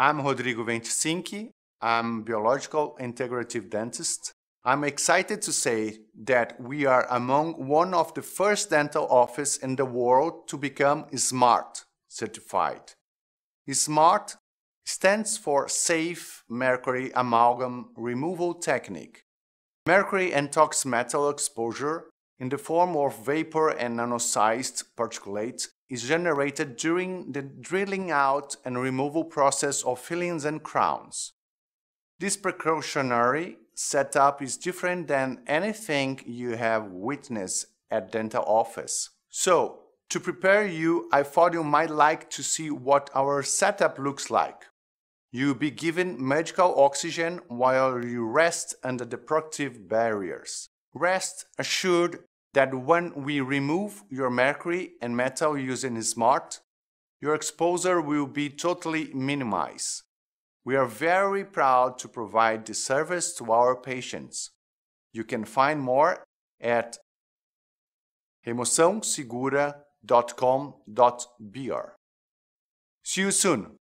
I'm Rodrigo Venticinque. I'm a biological integrative dentist. I'm excited to say that we are among one of the first dental office in the world to become SMART certified. SMART stands for Safe Mercury Amalgam Removal Technique. Mercury and tox metal exposure in the form of vapor and nano-sized particulates is generated during the drilling out and removal process of fillings and crowns. This precautionary setup is different than anything you have witnessed at dental office. So, to prepare you, I thought you might like to see what our setup looks like. You'll be given medical oxygen while you rest under the protective barriers. Rest assured that when we remove your mercury and metal using SMART, your exposure will be totally minimized. We are very proud to provide this service to our patients. You can find more at remoçãosegura.com.br. See you soon!